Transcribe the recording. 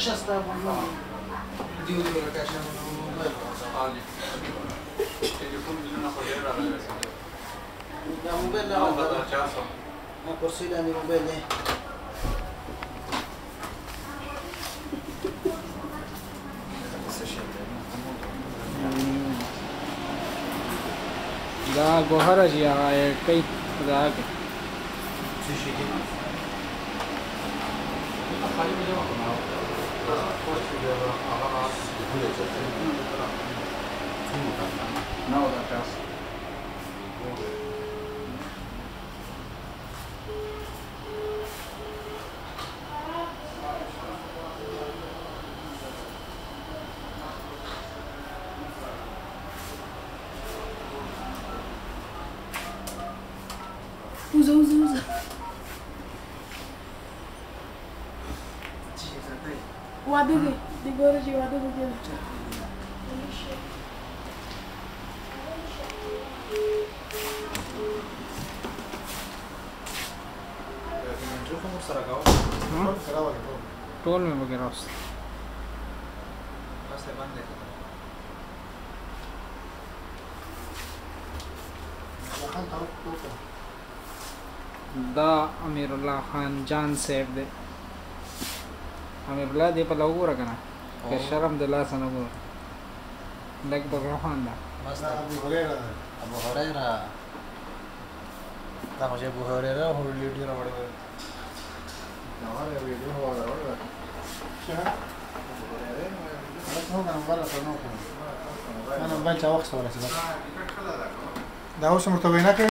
Just that one more. Do the location. لا موبايل لا ما كرسي لا موبايل لا دا ګوهر شي هغه کوي دا څه شي دي Now that has Usa, usa, واده دی د ګوره چې واده دی ټول مې وګورم راست راست باندې دا امیر الله خان جان صاحب دی امیر الله دی په لګوره کنه که شرم د لاس نه مو لګ په روان ده ابو هريره ابو هريره دا مو ابو هريره هو لیډي راوړل دا وایي ویډیو هو راوړل څه ابو هريره نو نمبر نو نمبر چا وخت سره دا اوس مرته وینا کوي